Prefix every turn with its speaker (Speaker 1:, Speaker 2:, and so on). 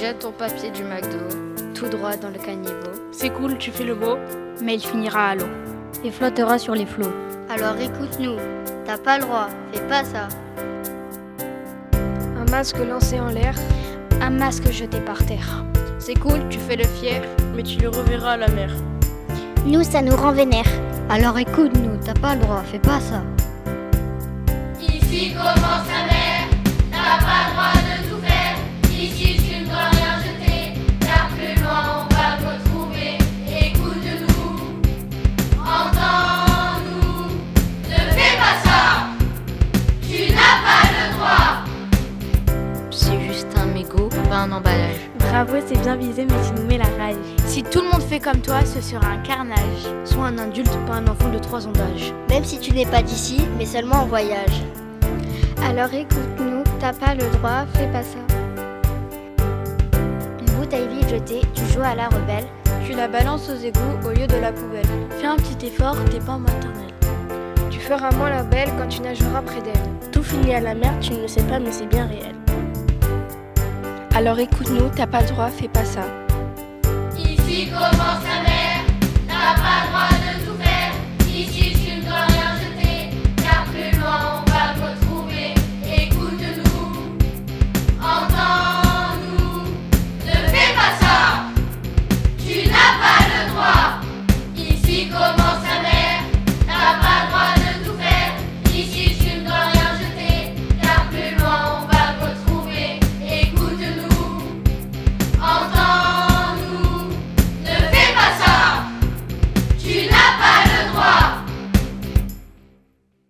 Speaker 1: Jette ton papier du McDo tout droit dans le caniveau.
Speaker 2: C'est cool, tu fais le beau,
Speaker 3: mais il finira à l'eau et flottera sur les flots.
Speaker 4: Alors écoute-nous, t'as pas le droit, fais pas ça.
Speaker 5: Un masque lancé en l'air,
Speaker 3: un masque jeté par terre.
Speaker 1: C'est cool, tu fais le fier,
Speaker 2: mais tu le reverras à la mer.
Speaker 6: Nous, ça nous rend vénère.
Speaker 4: Alors écoute-nous, t'as pas le droit, fais pas ça.
Speaker 7: Ici commence
Speaker 1: un emballage.
Speaker 8: Bravo, c'est bien visé, mais tu nous mets la rage.
Speaker 3: Si tout le monde fait comme toi, ce sera un carnage.
Speaker 5: Sois un adulte, pas un enfant de 3 ans d'âge.
Speaker 4: Même si tu n'es pas d'ici, mais seulement en voyage.
Speaker 6: Alors écoute-nous, t'as pas le droit, fais pas ça. Une bouteille vide jetée, tu joues à la rebelle.
Speaker 5: Tu la balances aux égouts au lieu de la poubelle.
Speaker 3: Fais un petit effort, t'es pas en maternelle.
Speaker 5: Tu feras moins la belle quand tu nageras près d'elle.
Speaker 2: Tout finit à la mer, tu ne le sais pas, mais c'est bien réel.
Speaker 8: Alors écoute-nous, t'as pas le droit, fais pas ça.